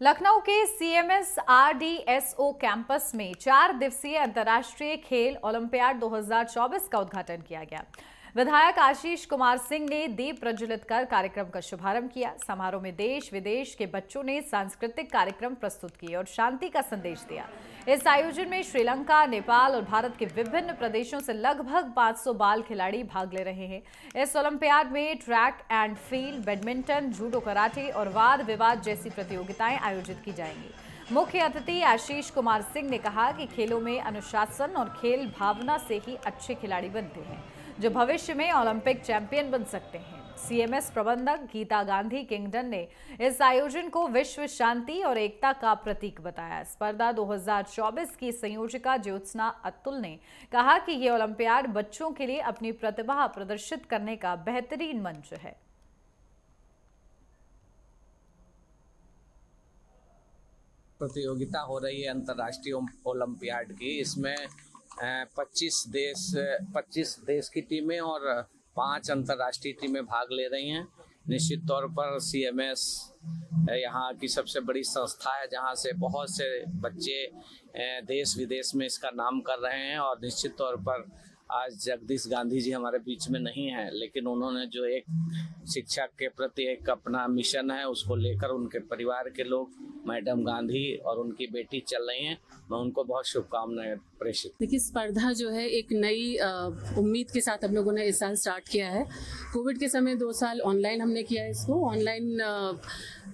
लखनऊ के CMS RDSO campus में चार दिवसीय अंतर्राष्ट्रीय खेल ओलंपियाड 2024 का उद्घाटन किया गया। विधायक आशीष कुमार सिंह ने दीप प्रज्वलित कर कार्यक्रम का शुभारंभ किया। समारोह में देश विदेश के बच्चों ने सांस्कृतिक कार्यक्रम प्रस्तुत किए और शांति का संदेश दिया। इस आयोजन में श्रीलंका, नेपाल और भारत के विभिन्न प्रदेशों से लगभग 500 बाल खिलाड़ी भाग ले रहे हैं। इस ओलंपियाड में track and field, badminton, judo, karate और वाद विवाद जैसी प्रतियोगिताएँ आयोजित की जाएँगी। मुख्य अतिथि आशीष कुमार सिंह ने कहा कि खेलों में अनुशासन और खेल भावना से ही अच्छे खिलाड़ी बनते हैं। जो भविष्य में ओलंपिक चैंपियन बन सकते हैं। सीएमएस प्रबंधक गीता गांधी किंगडन ने इस आयोजन को विश्व शांति और एकता का प्रतीक बताया। स्पर्धा 2024 की संयोजिका ज्योत्सना अतुल ने कहा कि ये ओलंपियाड बच्चों के लिए अपनी प्रतिभा प्रदर्शित करने का बेहतरीन मंच है। प्रतियोगिता हो रही है अंतर्राष्ट्रीय ओलंपियाड की। इसमें 25 देश 25 देश की टीमें और पाँच अंतर्राष्ट्रीय टीमें भाग ले रही हैं। निश्चित तौर पर सी एम एस यहाँ की सबसे बड़ी संस्था है, जहाँ से बहुत से बच्चे देश विदेश में इसका नाम कर रहे हैं और निश्चित तौर पर आज जगदीश गांधी जी हमारे बीच में नहीं है, लेकिन उन्होंने जो एक शिक्षा के प्रति एक अपना मिशन है, उसको लेकर उनके परिवार के लोग, मैडम गांधी और उनकी बेटी चल रही हैं। मैं उनको बहुत शुभकामनाएँ प्रेषित देखिए, स्पर्धा जो है, एक नई उम्मीद के साथ हम लोगों ने इस साल स्टार्ट किया है। कोविड के समय दो साल ऑनलाइन हमने किया इसको। ऑनलाइन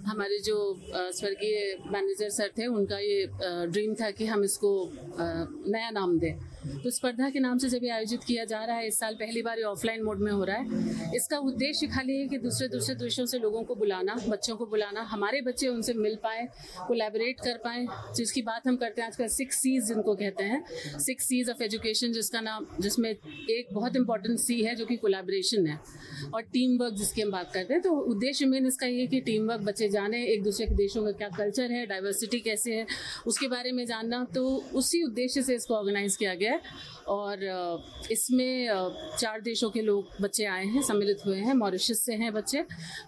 हमारे जो स्वर्गीय मैनेजर सर थे, उनका ये ड्रीम था कि हम इसको नया नाम दें। तो स्पर्धा के नाम से जब ये आयोजित किया जा रहा है। इस साल पहली बार ये ऑफलाइन मोड में हो रहा है। इसका उद्देश्य खाली है कि दूसरे दूसरे देशों से लोगों को बुलाना, बच्चों को बुलाना, हमारे बच्चे उनसे मिल पाए कोलेबरेट कर पाए। जिसकी बात हम करते हैं, आजकल सिक्स सीज जिनको कहते हैं। सिक्स सीज ऑफ़ एजुकेशन जिसका नाम, जिसमें एक बहुत इंपॉर्टेंट सी है जो कि कोलैबोरेशन है और टीम वर्क जिसकी हम बात करते हैं। तो उद्देश्य मेन इसका ये कि टीम वर्क बच्चे जाने, एक दूसरे के देशों का क्या कल्चर है डाइवर्सिटी कैसे है, उसके बारे में जानना। तो उसी उद्देश्य से इसको ऑर्गेनाइज किया गया है और इसमें चार देशों के लोग बच्चे आए हैं, सम्मिलित हुए हैं। मॉरिशस से हैं बच्चे,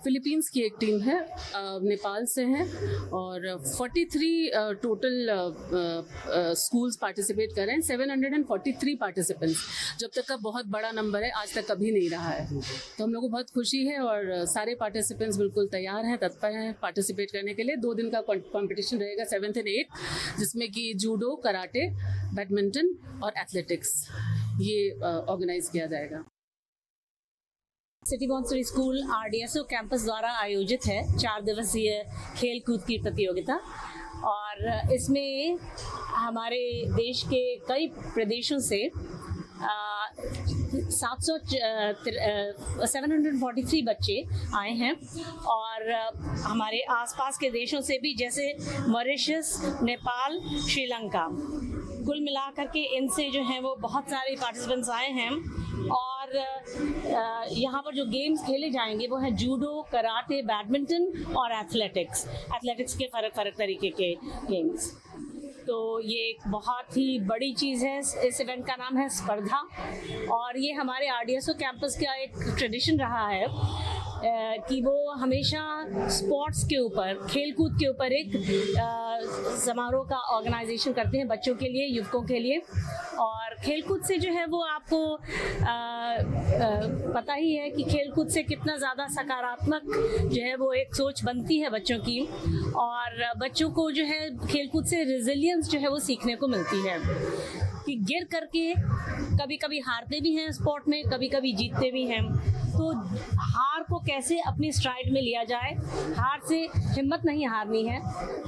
फिलीपींस की एक टीम है नेपाल से हैं और 43 टोटल स्कूल्स पार्टिसिपेट कर रहे हैं। 743 पार्टिसिपेंट्स जब तक का बहुत बड़ा नंबर है, आज तक कभी नहीं रहा है। तो हम लोग को बहुत खुशी है और सारे पार्टिसिपेंट्स बिल्कुल तैयार हैं, तत्पर हैं पार्टिसिपेट करने के लिए। दो दिन का कॉम्पिटिशन रहेगा सेवन्थ एंड एट जिसमें कि जूडो कराटे बैडमिंटन और एथलेटिक्स ये ऑर्गेनाइज किया जाएगा। City Montessori school RDSO campus द्वारा आयोजित है। चार दिवसीय खेल कूद की प्रतियोगिता। और इसमें हमारे देश के कई प्रदेशों से सात सौ सेवन हंड्रेड फोर्टी थ्री बच्चे आए हैं और हमारे आसपास के देशों से भी, जैसे मॉरिशस, नेपाल, श्रीलंका, कुल मिलाकर के इनसे जो हैं वो बहुत सारे पार्टिसिपेंट्स आए हैं और यहाँ पर जो गेम्स खेले जाएँगे वो हैं जूडो कराटे बैडमिंटन और एथलेटिक्स एथलेटिक्स के फ़र्क फ़र्क तरीके के गेम्स तो ये एक बहुत ही बड़ी चीज़ है। इस इवेंट का नाम है स्पर्धा। और ये हमारे आरडीएसओ कैंपस का एक ट्रेडिशन रहा है। कि वो हमेशा स्पोर्ट्स के ऊपर खेल कूद के ऊपर एक समारोह का ऑर्गेनाइजेशन करते हैं बच्चों के लिए युवकों के लिए। और खेलकूद से जो है वो आपको आ, आ, पता ही है कि खेलकूद से कितना ज़्यादा सकारात्मक जो है वो एक सोच बनती है बच्चों की। और बच्चों को जो है खेलकूद से रिजिलियंस जो है वो सीखने को मिलती है। कि गिर करके कभी कभी हारते भी हैं स्पोर्ट में कभी कभी जीतते भी हैं। तो हार को कैसे अपनी स्ट्राइड में लिया जाए? हार से हिम्मत नहीं हारनी है।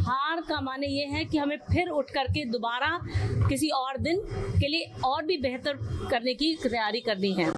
हार का माने ये है कि हमें फिर उठ करके दोबारा किसी और दिन के लिए और भी बेहतर करने की तैयारी करनी है।